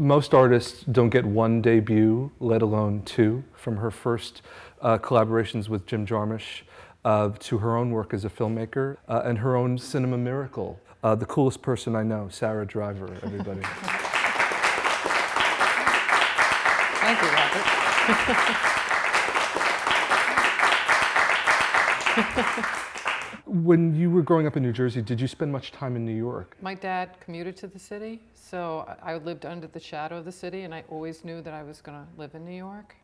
most artists don't get one debut, let alone two, from her first uh, collaborations with Jim Jarmusch uh, to her own work as a filmmaker uh, and her own cinema miracle. Uh, the coolest person I know, Sara Driver, everybody. Thank you, Robert. When you were growing up in New Jersey, did you spend much time in New York? My dad commuted to the city, so I lived under the shadow of the city, and I always knew that I was going to live in New York.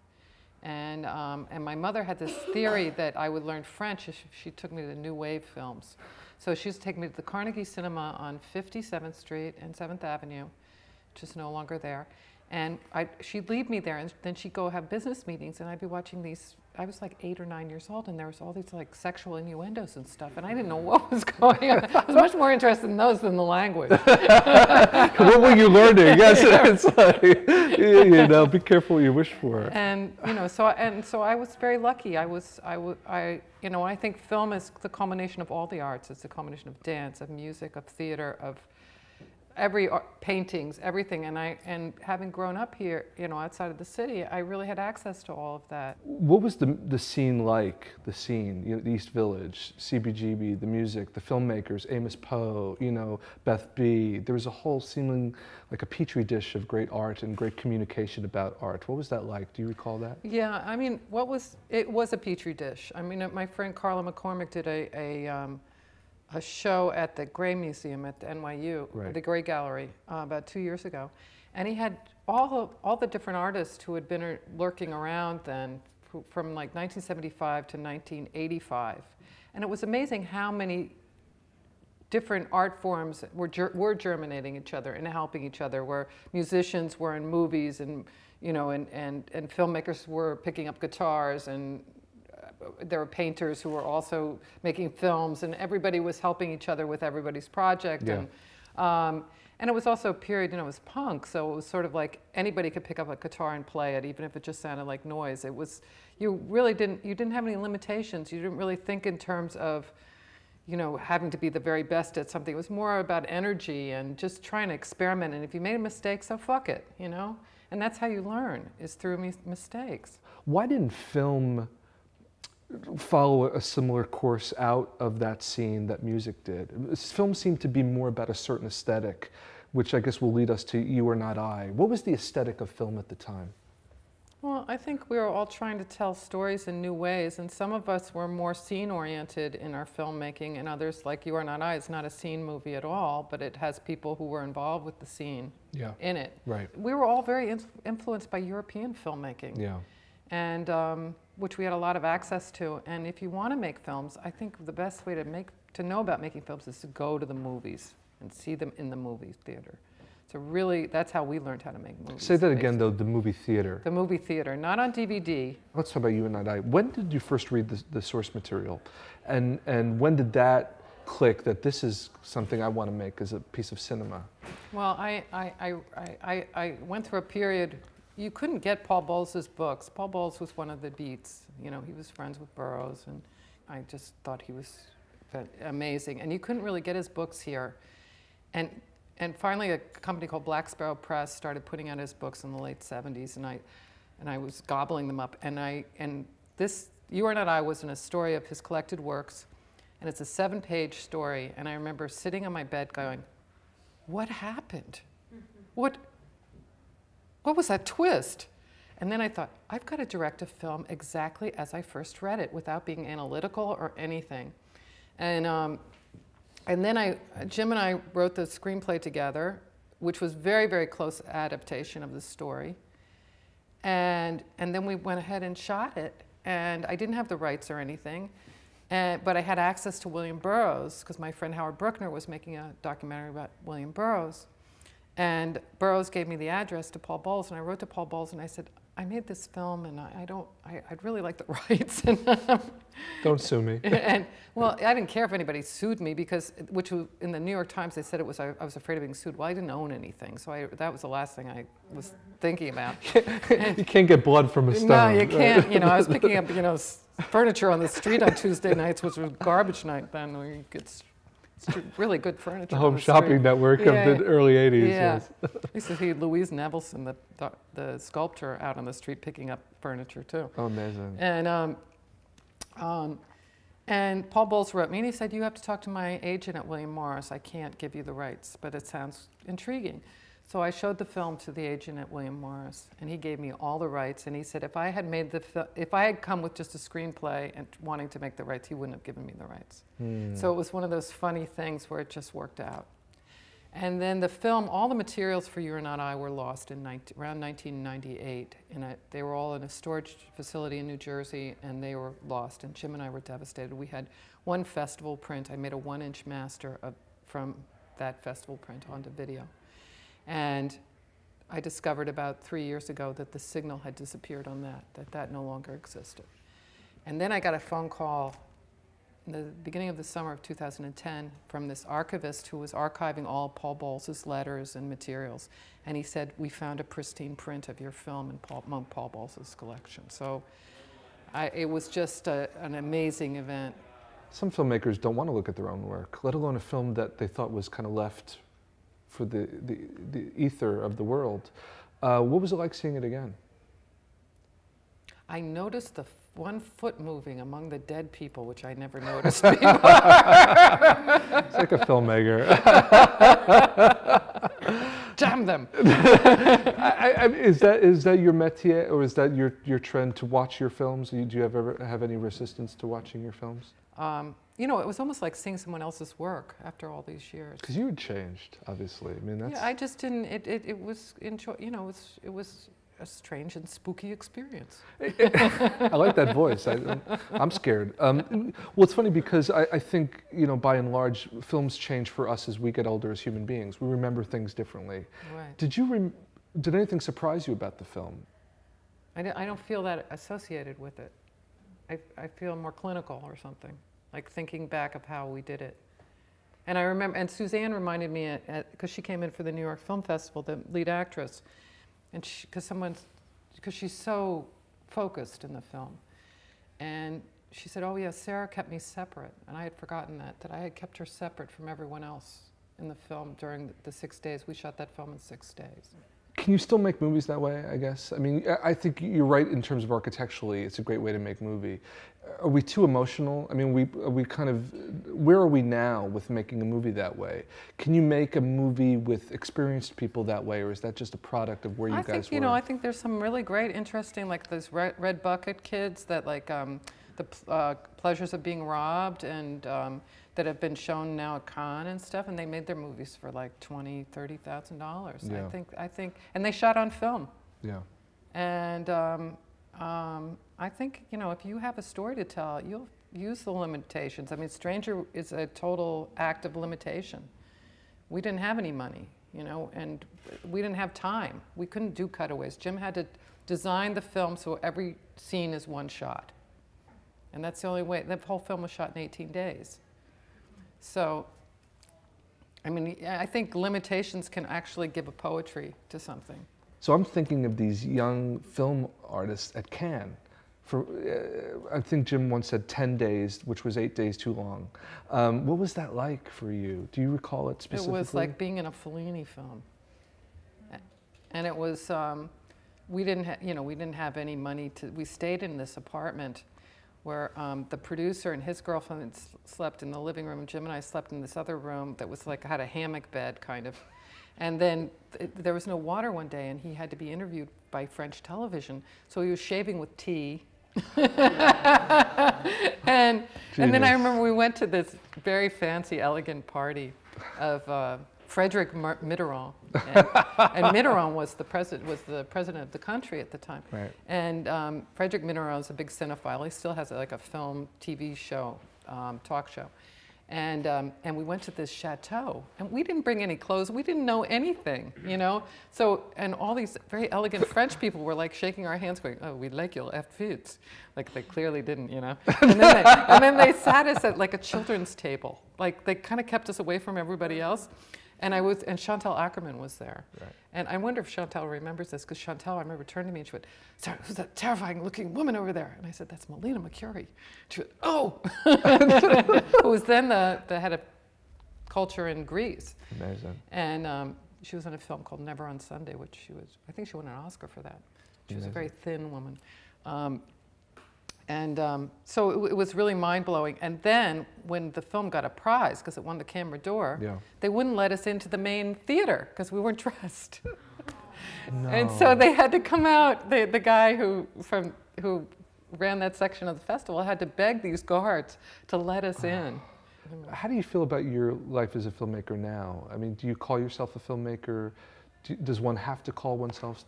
And, um, and my mother had this theory that I would learn French if she took me to the New Wave films. So she used to take me to the Carnegie Cinema on 57th Street and 7th Avenue, which is no longer there. And I, she'd leave me there, and then she'd go have business meetings, and I'd be watching these. I was like eight or nine years old, and there was all these like sexual innuendos and stuff, and I didn't know what was going on. I was much more interested in those than the language. what were you learning? Yes, it's like you know, be careful what you wish for. And you know, so and so I was very lucky. I was I, I you know I think film is the culmination of all the arts. It's the combination of dance, of music, of theater, of every paintings, everything. And I and having grown up here, you know, outside of the city, I really had access to all of that. What was the the scene like? The scene, you know, the East Village, CBGB, the music, the filmmakers, Amos Poe, you know, Beth B. There was a whole seeming like a petri dish of great art and great communication about art. What was that like? Do you recall that? Yeah, I mean, what was it was a petri dish. I mean, my friend Carlo McCormick did a a um, a show at the Grey Museum at the NYU, Right. the Grey Gallery, uh, about two years ago, and he had all of, all the different artists who had been lurking around then, from like 1975 to 1985, and it was amazing how many different art forms were, ger- were germinating each other and helping each other, where musicians were in movies and, you know, and, and, and filmmakers were picking up guitars and there were painters who were also making films and everybody was helping each other with everybody's project. Yeah. And, um, and it was also a period, you know, it was punk, so it was sort of like anybody could pick up a guitar and play it, even if it just sounded like noise. It was, you really didn't, you didn't have any limitations. You didn't really think in terms of, you know, having to be the very best at something. It was more about energy and just trying to experiment. And if you made a mistake, so fuck it, you know? And that's how you learn, is through mis- mistakes. Why didn't film follow a similar course out of that scene that music did? Film seemed to be more about a certain aesthetic, which I guess will lead us to You Are Not I. What was the aesthetic of film at the time? Well, I think we were all trying to tell stories in new ways, and some of us were more scene oriented in our filmmaking, and others, like You Are Not I, it's not a scene movie at all, but it has people who were involved with the scene Yeah. in it. Right. We were all very in- influenced by European filmmaking. Yeah. and um, which we had a lot of access to. And if you want to make films, I think the best way to make to know about making films is to go to the movies and see them in the movie theater. So really, that's how we learned how to make movies. Say that again, though, the movie theater. The movie theater, not on DVD. Let's talk about You and I. When did you first read the, the source material? And, and when did that click that this is something I want to make as a piece of cinema? Well, I, I, I, I, I- I went through a period, you couldn't get Paul Bowles' books. Paul Bowles was one of the beats. You know, he was friends with Burroughs, and I just thought he was amazing. And you couldn't really get his books here. And, and finally, a company called Black Sparrow Press started putting out his books in the late 70s, and I, and I was gobbling them up. And, I, and this, You Are Not I, was in a story of his collected works, and it's a seven page story. And I remember sitting on my bed going, what happened? What, what was that twist? And then I thought, I've got to direct a film exactly as I first read it without being analytical or anything. And, um, and then I, Jim and I wrote the screenplay together, which was very, very close adaptation of the story. And, and then we went ahead and shot it. And I didn't have the rights or anything. And, but I had access to William Burroughs because my friend Howard Brookner was making a documentary about William Burroughs. And Burroughs gave me the address to Paul Bowles, and I wrote to Paul Bowles and I said, I made this film and I, I don't, I, I'd really like the rights. and, um, Don't sue me. and well, I didn't care if anybody sued me because, which was, in the New York Times they said it was I, I was afraid of being sued. Well, I didn't own anything, so I, that was the last thing I was thinking about. you can't get blood from a stone. No, you can't. You know, I was picking up, you know, furniture on the street on Tuesday nights, which was garbage night then. Where you could s- really good furniture. The home the shopping street. network Yeah. of the early 80s. Yeah. Yes. I used to see Louise Nevelson, the, the, the sculptor, out on the street picking up furniture too. Oh, amazing. And um, um, and Paul Bowles wrote me and he said, "You have to talk to my agent at William Morris. I can't give you the rights, but it sounds intriguing." So I showed the film to the agent at William Morris, and he gave me all the rights. And he said, "If I had made the if I had come with just a screenplay and wanting to make the rights, he wouldn't have given me the rights." Hmm. So it was one of those funny things where it just worked out. And then the film, all the materials for You Are Not I were lost in 19, around 1998. And they were all in a storage facility in New Jersey, and they were lost. And Jim and I were devastated. We had one festival print. I made a one-inch master of, from that festival print onto video. And I discovered about three years ago that the signal had disappeared on that, that that no longer existed. And then I got a phone call in the beginning of the summer of 2010 from this archivist who was archiving all Paul Bowles' letters and materials. And he said, We found a pristine print of your film in Paul, among Paul Bowles' collection. So I, it was just a, an amazing event. Some filmmakers don't want to look at their own work, let alone a film that they thought was kind of left for the, the, the ether of the world. Uh, what was it like seeing it again? I noticed the one foot moving among the dead people, which I never noticed before. It's like a filmmaker. Damn them! I, I, is that is that your métier, or is that your, your trend to watch your films? Do you, do you ever have any resistance to watching your films? Um, you know, it was almost like seeing someone else's work after all these years. Because you had changed, obviously. I mean, that's Yeah, I just didn't. It, it, it was enjoy. You know, it was it was a strange and spooky experience. I like that voice. I, I'm scared. Um, well, it's funny because I, I think, you know, by and large, films change for us as we get older as human beings. We remember things differently. Right. Did you, did anything surprise you about the film? I don't feel that associated with it. I, I feel more clinical or something, like thinking back of how we did it. And I remember, and Suzanne reminded me, uh, uh, because she came in for the New York Film Festival, the lead actress, and because someone's, because she's so focused in the film. And she said, oh yeah, Sara kept me separate. And I had forgotten that, that I had kept her separate from everyone else in the film during the, the six days. We shot that film in six days. Can you still make movies that way, I guess? I mean, I- I think you're right in terms of architecturally, it's a great way to make movie. Are we too emotional? I mean, we, are we kind of, where are we now with making a movie that way? Can you make a movie with experienced people that way, or is that just a product of where you I guys think you know. I think there's some really great, interesting, like those red, red bucket kids that like um, the uh, pleasures of being robbed, and um, that have been shown now at Cannes and stuff, and they made their movies for like twenty, thirty thousand dollars. Yeah. I think. I think, and they shot on film. yeah. And um, um, I think you know if you have a story to tell, you'll use the limitations. I mean, Stranger is a total act of limitation. We didn't have any money, you know, and we didn't have time. We couldn't do cutaways. Jim had to design the film so every scene is one shot, and that's the only way. The whole film was shot in 18 days. So. I mean, I think limitations can actually give a poetry to something. So I'm thinking of these young film artists at Cannes. For, uh, I think Jim once said 10 days, which was eight days too long. Um, what was that like for you? Do you recall it specifically? It was like being in a Fellini film. And it was, um, we didn't, ha- you know, we didn't have any money to, we stayed in this apartment where um, the producer and his girlfriend slept in the living room, and Jim and I slept in this other room that was like, had a hammock bed kind of. And then th- there was no water one day, and he had to be interviewed by French television. So he was shaving with tea. and and then I remember we went to this very fancy, elegant party of uh, Frédéric Mitterrand, and, and Mitterrand was the president was the president of the country at the time. Right. And um, Frédéric Mitterrand is a big cinephile. He still has like a film, TV show, um, talk show. And, um, and we went to this chateau, and we didn't bring any clothes. We didn't know anything, you know. So, and all these very elegant French people were like shaking our hands, going, "Oh, we like your outfits," like they clearly didn't, you know. And then they, and then they sat us at like a children's table, like they kind of kept us away from everybody else. And I was, and Chantal Akerman was there. Right. And I wonder if Chantal remembers this, because Chantal, I remember, turned to me and she went, Sorry, who's that terrifying looking woman over there? And I said, That's Melina Mercouri. She went, Oh! Who was then the, the head of culture in Greece. Amazing. And um, she was in a film called Never on Sunday, which she was, I think she won an Oscar for that. She was a very thin woman. Um, and um, so it, it was really mind blowing. And then when the film got a prize, because it won the Caméra d'Or, Yeah. they wouldn't let us into the main theater because we weren't dressed. No. And so they had to come out. The, the guy who from who ran that section of the festival had to beg these guards to let us in. How do you feel about your life as a filmmaker now? I mean, do you call yourself a filmmaker? Do, does one have to call oneself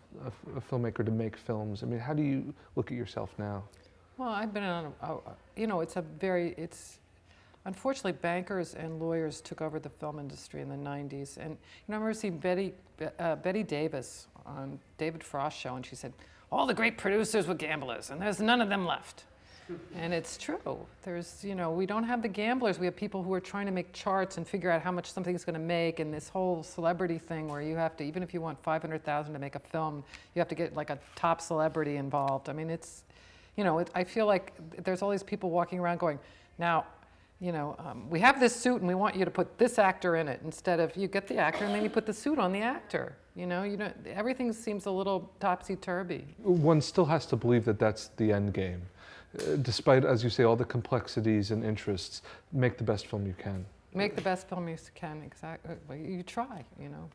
a filmmaker to make films? I mean, how do you look at yourself now? Well, I've been on, a, a, you know, it's a very, it's, unfortunately, bankers and lawyers took over the film industry in the 90s. And, you know, I remember seeing Betty, uh, Bette Davis on David Frost show, and she said, all the great producers were gamblers, and there's none of them left. And it's true. There's, you know, we don't have the gamblers. We have people who are trying to make charts and figure out how much something's going to make. And this whole celebrity thing where you have to, even if you want 500,000 to make a film, you have to get like a top celebrity involved. I mean, it's, you know, it, I feel like there's all these people walking around going, now, you know, um, we have this suit and we want you to put this actor in it instead of you get the actor and then you put the suit on the actor. You know, you don't, everything seems a little topsy turvy. One still has to believe that that's the end game. Uh, despite, as you say, all the complexities and interests, make the best film you can. Make the best film you can, exactly. You try, you know.